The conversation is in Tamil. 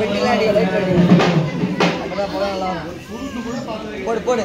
வெட்டிலாம் போடு போடு.